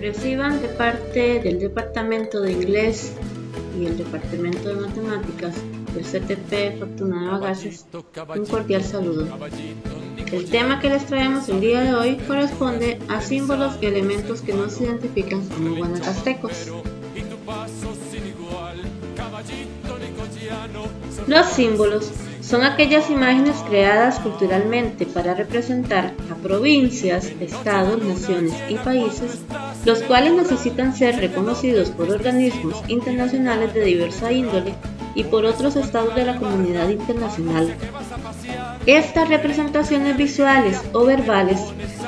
Reciban de parte del Departamento de Inglés y el Departamento de Matemáticas del CTP Fortuna de un cordial saludo. El tema que les traemos el día de hoy corresponde a símbolos y elementos que nos identifican como guanacastecos. Los símbolos son aquellas imágenes creadas culturalmente para representar a provincias, estados, naciones y países, los cuales necesitan ser reconocidos por organismos internacionales de diversa índole y por otros estados de la comunidad internacional. Estas representaciones visuales o verbales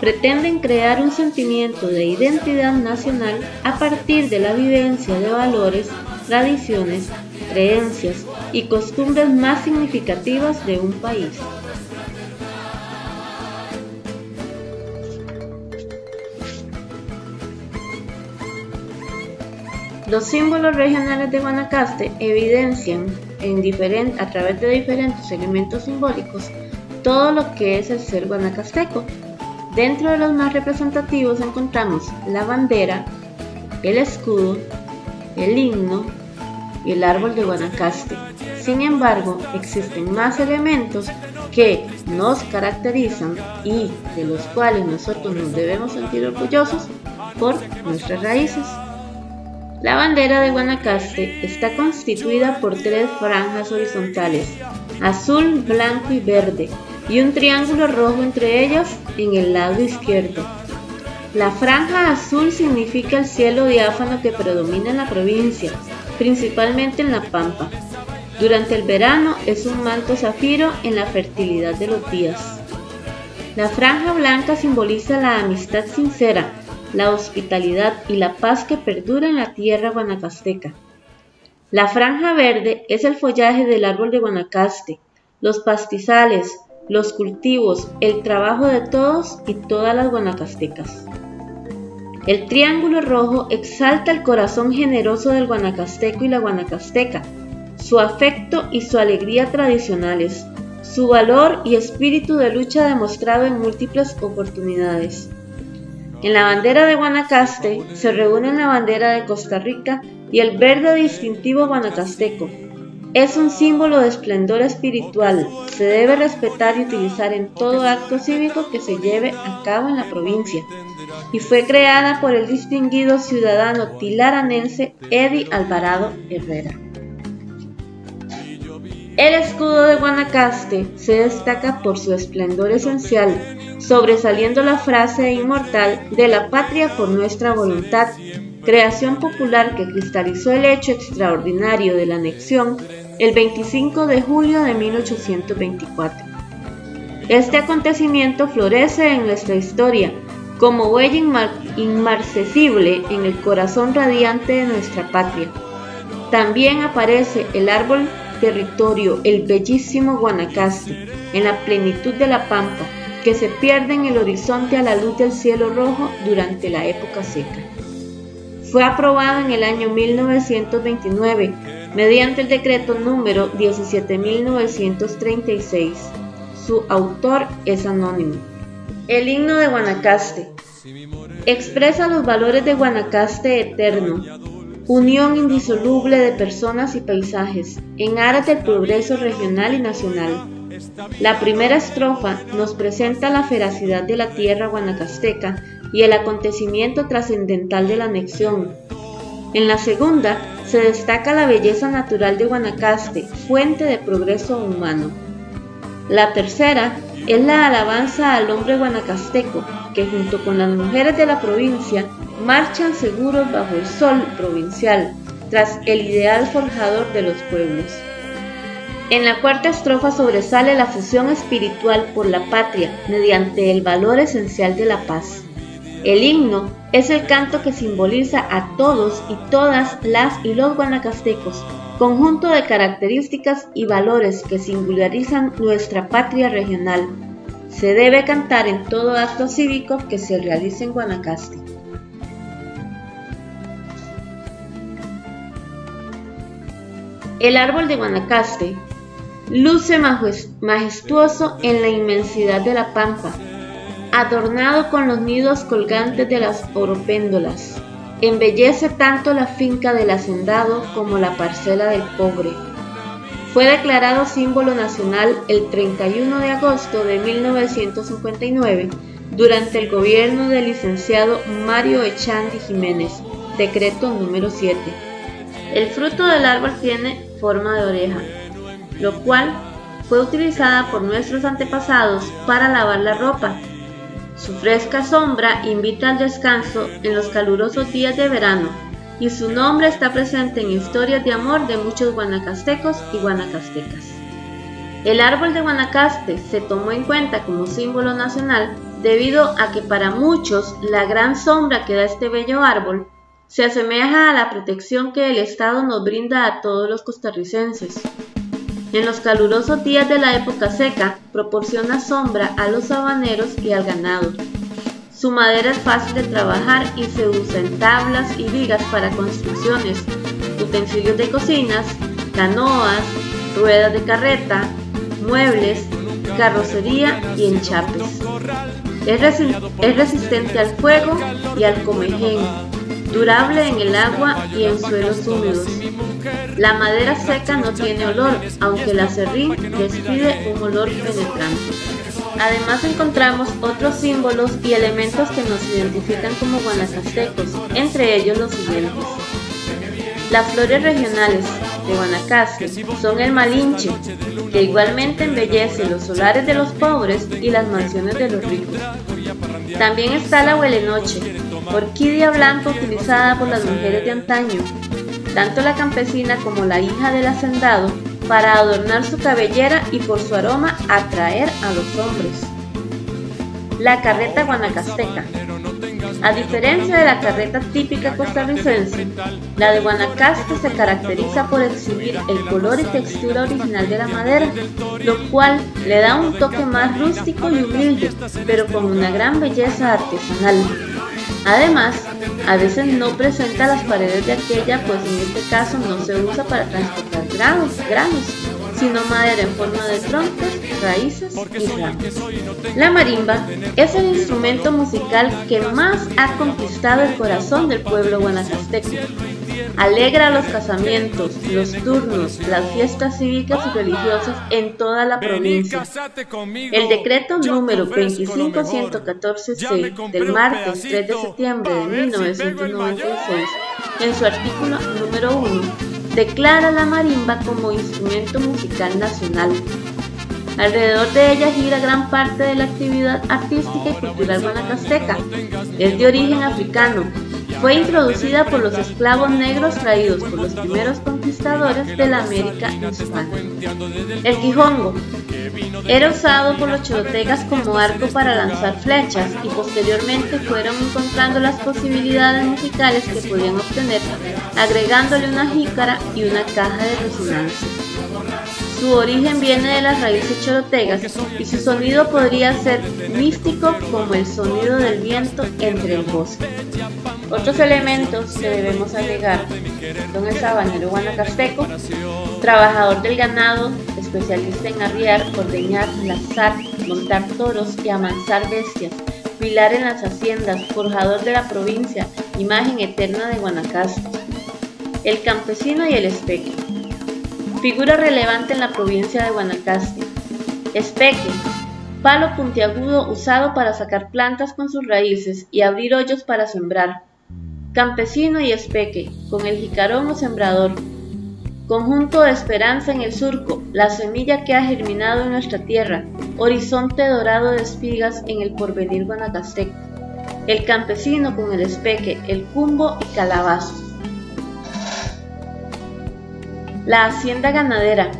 pretenden crear un sentimiento de identidad nacional a partir de la vivencia de valores, tradiciones, creencias y costumbres más significativas de un país. Los símbolos regionales de Guanacaste evidencian en a través de diferentes elementos simbólicos todo lo que es el ser guanacasteco. Dentro de los más representativos encontramos la bandera, el escudo, el himno, y el árbol de Guanacaste. Sin embargo, existen más elementos que nos caracterizan y de los cuales nosotros nos debemos sentir orgullosos por nuestras raíces. La bandera de Guanacaste está constituida por tres franjas horizontales, azul, blanco y verde, y un triángulo rojo entre ellas en el lado izquierdo. La franja azul significa el cielo diáfano que predomina en la provincia, principalmente en la pampa. Durante el verano es un manto zafiro en la fertilidad de los días. La franja blanca simboliza la amistad sincera, la hospitalidad y la paz que perdura en la tierra guanacasteca. La franja verde es el follaje del árbol de Guanacaste, los pastizales, los cultivos, el trabajo de todos y todas las guanacastecas. El triángulo rojo exalta el corazón generoso del guanacasteco y la guanacasteca, su afecto y su alegría tradicionales, su valor y espíritu de lucha demostrado en múltiples oportunidades. En la bandera de Guanacaste se reúnen la bandera de Costa Rica y el verde distintivo guanacasteco. Es un símbolo de esplendor espiritual, se debe respetar y utilizar en todo acto cívico que se lleve a cabo en la provincia y fue creada por el distinguido ciudadano tilaranense Eddie Alvarado Herrera. El escudo de Guanacaste se destaca por su esplendor esencial, sobresaliendo la frase inmortal de la patria por nuestra voluntad, creación popular que cristalizó el hecho extraordinario de la anexión el 25 de julio de 1824. Este acontecimiento florece en nuestra historia como huella inmarcesible en el corazón radiante de nuestra patria. También aparece el árbol territorio, el bellísimo Guanacaste, en la plenitud de la pampa, que se pierde en el horizonte a la luz del cielo rojo durante la época seca. Fue aprobado en el año 1929 mediante el decreto número 17936. Su autor es anónimo. El himno de Guanacaste expresa los valores de Guanacaste eterno, unión indisoluble de personas y paisajes, en aras del progreso regional y nacional. La primera estrofa nos presenta la feracidad de la tierra guanacasteca y el acontecimiento trascendental de la anexión. En la segunda se destaca la belleza natural de Guanacaste, fuente de progreso humano. La tercera es la alabanza al hombre guanacasteco, que junto con las mujeres de la provincia marchan seguros bajo el sol provincial, tras el ideal forjador de los pueblos. En la cuarta estrofa sobresale la fusión espiritual por la patria mediante el valor esencial de la paz. El himno es el canto que simboliza a todos y todas las y los guanacastecos, conjunto de características y valores que singularizan nuestra patria regional. Se debe cantar en todo acto cívico que se realice en Guanacaste. El árbol de Guanacaste luce majestuoso en la inmensidad de la pampa. Adornado con los nidos colgantes de las oropéndolas. Embellece tanto la finca del hacendado como la parcela del pobre. Fue declarado símbolo nacional el 31 de agosto de 1959 durante el gobierno del licenciado Mario Echandi Jiménez, decreto número 7. El fruto del árbol tiene forma de oreja, lo cual fue utilizada por nuestros antepasados para lavar la ropa su fresca sombra invita al descanso en los calurosos días de verano y su nombre está presente en historias de amor de muchos guanacastecos y guanacastecas. El árbol de Guanacaste se tomó en cuenta como símbolo nacional debido a que para muchos la gran sombra que da este bello árbol se asemeja a la protección que el Estado nos brinda a todos los costarricenses. En los calurosos días de la época seca, proporciona sombra a los sabaneros y al ganado. Su madera es fácil de trabajar y se usa en tablas y vigas para construcciones, utensilios de cocinas, canoas, ruedas de carreta, muebles, carrocería y enchapes. Es, es resistente al fuego y al comején, durable en el agua y en suelos húmedos. La madera seca no tiene olor, aunque el acerrín despide un olor penetrante. Además encontramos otros símbolos y elementos que nos identifican como guanacastecos, entre ellos los siguientes. Las flores regionales de Guanacaste son el malinche, que igualmente embellece los solares de los pobres y las mansiones de los ricos. También está la huelenoche, orquídea blanca utilizada por las mujeres de antaño, tanto la campesina como la hija del hacendado, para adornar su cabellera y por su aroma atraer a los hombres. La carreta guanacasteca. A diferencia de la carreta típica costarricense, la de Guanacaste se caracteriza por exhibir el color y textura original de la madera, lo cual le da un toque más rústico y humilde, pero con una gran belleza artesanal. Además, a veces no presenta las paredes de aquella, pues en este caso no se usa para transportar granos, granos sino madera en forma de troncos, raíces y ramas. La marimba es el instrumento musical que más ha conquistado el corazón del pueblo guanacasteco. Alegra los casamientos, los turnos, las fiestas cívicas y religiosas en toda la provincia. El decreto número 25114C del martes 3 de septiembre de 1996, en su artículo número 1, declara la marimba como instrumento musical nacional. Alrededor de ella gira gran parte de la actividad artística y cultural guanacasteca. Es de origen africano. Fue introducida por los esclavos negros traídos por los primeros conquistadores de la América hispana. El quijongo era usado por los chorotegas como arco para lanzar flechas y posteriormente fueron encontrando las posibilidades musicales que podían obtener agregándole una jícara y una caja de resonancia. Su origen viene de las raíces chorotegas y su sonido podría ser místico como el sonido del viento entre el bosque. Otros elementos que debemos agregar son el sabanero guanacasteco, trabajador del ganado, especialista en arriar, ordeñar, lazar, montar toros y amansar bestias, pilar en las haciendas, forjador de la provincia, imagen eterna de Guanacaste. El campesino y el espeque. Figura relevante en la provincia de Guanacaste. Espeque, palo puntiagudo usado para sacar plantas con sus raíces y abrir hoyos para sembrar. Campesino y espeque, con el jicarón o sembrador. Conjunto de esperanza en el surco, la semilla que ha germinado en nuestra tierra, horizonte dorado de espigas en el porvenir guanacasteco. El campesino con el espeque, el cumbo y calabazo. La hacienda ganadera.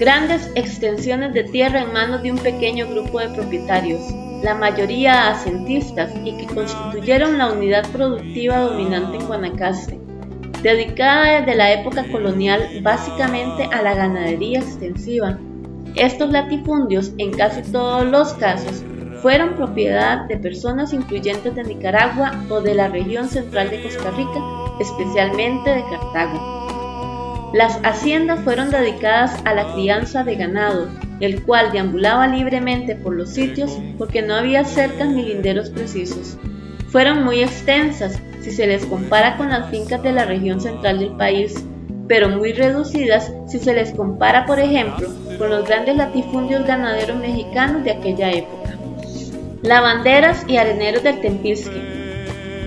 Grandes extensiones de tierra en manos de un pequeño grupo de propietarios, la mayoría asentistas y que constituyeron la unidad productiva dominante en Guanacaste, dedicada desde la época colonial básicamente a la ganadería extensiva. Estos latifundios, en casi todos los casos, fueron propiedad de personas influyentes de Nicaragua o de la región central de Costa Rica, especialmente de Cartago. Las haciendas fueron dedicadas a la crianza de ganado, el cual deambulaba libremente por los sitios porque no había cercas ni linderos precisos. Fueron muy extensas si se les compara con las fincas de la región central del país, pero muy reducidas si se les compara, por ejemplo, con los grandes latifundios ganaderos mexicanos de aquella época. Lavanderas y areneros del Tempisque.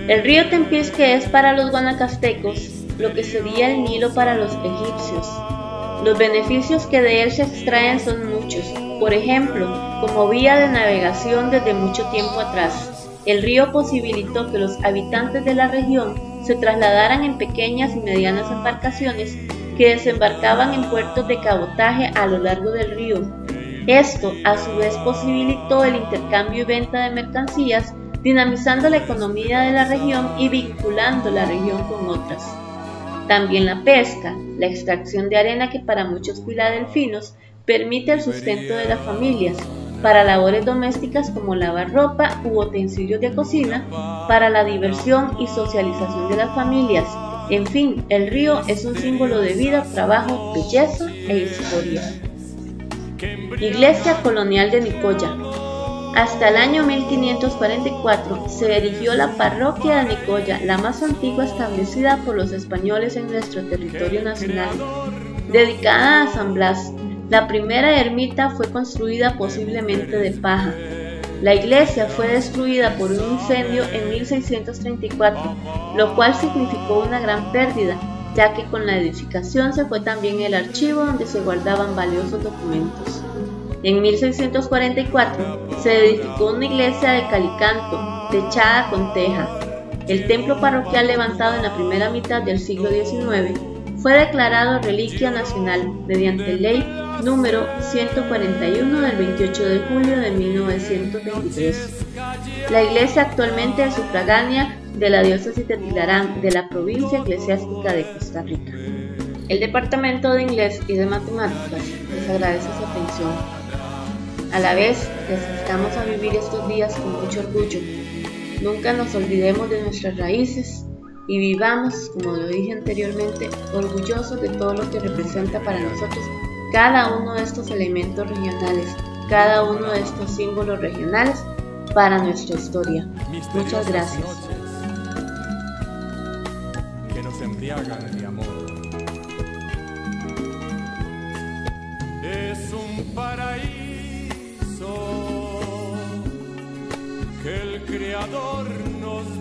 El río Tempisque es para los guanacastecos lo que sería el Nilo para los egipcios. Los beneficios que de él se extraen son muchos. Por ejemplo, como vía de navegación desde mucho tiempo atrás, el río posibilitó que los habitantes de la región se trasladaran en pequeñas y medianas embarcaciones que desembarcaban en puertos de cabotaje a lo largo del río. Esto a su vez posibilitó el intercambio y venta de mercancías, dinamizando la economía de la región y vinculando la región con otras. También la pesca, la extracción de arena que para muchos filadelfinos permite el sustento de las familias, para labores domésticas como lavar ropa u utensilios de cocina, para la diversión y socialización de las familias. En fin, el río es un símbolo de vida, trabajo, belleza e historia. Iglesia Colonial de Nicoya. Hasta el año 1544 se erigió la parroquia de Nicoya, la más antigua establecida por los españoles en nuestro territorio nacional, dedicada a San Blas, la primera ermita fue construida posiblemente de paja. La iglesia fue destruida por un incendio en 1634, lo cual significó una gran pérdida, ya que con la edificación se fue también el archivo donde se guardaban valiosos documentos. En 1644 se edificó una iglesia de calicanto, techada con teja. El templo parroquial levantado en la primera mitad del siglo XIX fue declarado reliquia nacional mediante ley número 141 del 28 de julio de 1923. La iglesia actualmente es sufragánea de la diócesis de Tilarán de la provincia eclesiástica de Costa Rica. El Departamento de Inglés y de Matemáticas les agradece su atención. A la vez, les invitamos a vivir estos días con mucho orgullo. Nunca nos olvidemos de nuestras raíces y vivamos, como lo dije anteriormente, orgullosos de todo lo que representa para nosotros cada uno de estos elementos regionales, cada uno de estos símbolos regionales para nuestra historia. Muchas gracias. Que nos embriagan de amor. Es un paraíso que el Creador nos